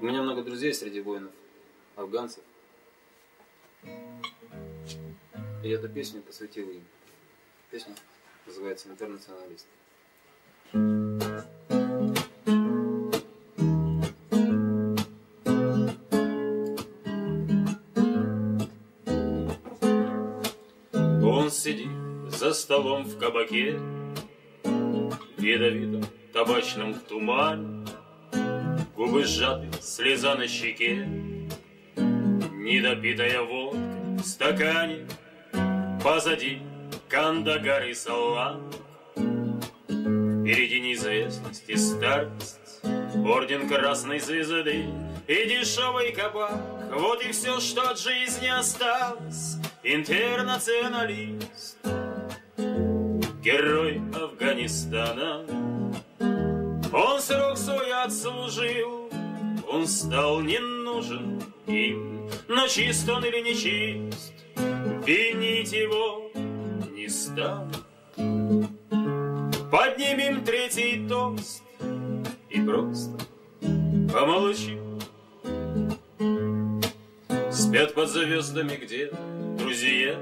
У меня много друзей среди воинов, афганцев. И эту песню посвятил им. Песня называется «Интернационалист». Он сидит за столом в кабаке, Ядовитом табачном тумане, Губы сжаты, слеза на щеке, Недопитая водка в стакане, Позади Кандагар и Салам, Впереди неизвестность и старость, Орден Красной Звезды и дешевый кабак. Вот и все, что от жизни осталось. Интернационалист, герой Афганистана. Отслужил, он стал не нужен им, но чист он или не винить его не стану. Поднимем третий тост и просто помолчим. Спят под звездами где друзья,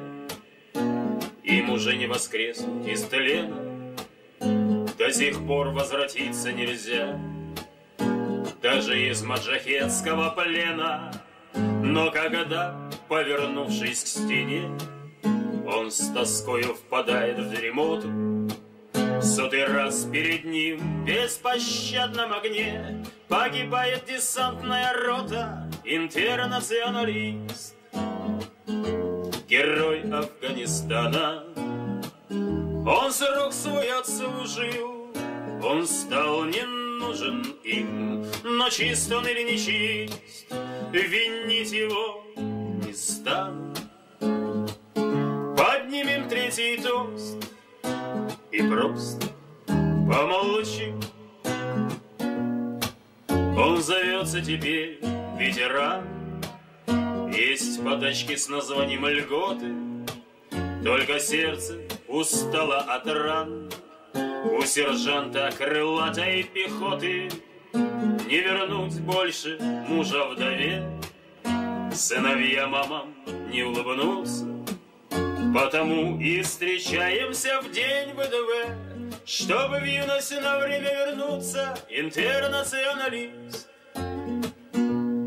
Им уже не воскреснуть из тлена, До сих пор возвратиться нельзя, Даже из маджахетского плена. Но когда, повернувшись к стене, Он с тоскою впадает в дремоту, Сотый раз перед ним в беспощадном огне Погибает десантная рота, интернационалист Герой Афганистана Он срок свой отслужил, он стал не нужен им Но чист он или не чист, винить его не стану Поднимем третий тост и просто помолчим. Он зовется теперь ветеран, Есть подачки с названием льготы, Только сердце устало от ран. У сержанта крылатой пехоты Не вернуть больше мужа вдове, Сыновья мамам не улыбнутся, Потому и встречаемся в день ВДВ, Чтобы в юность на время вернуться, Интернационалист,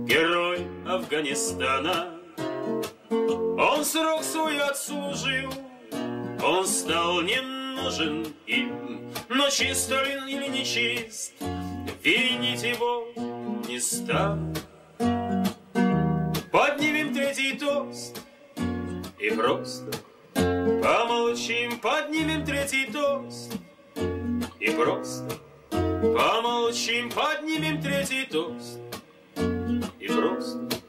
герой Афганистана. Он срок свой отслужил, он стал не нужен им, Но чист ли или не чист, винить его не стану. Поднимем третий тост и просто Помолчим, поднимем третий тост И просто Помолчим, поднимем третий тост И просто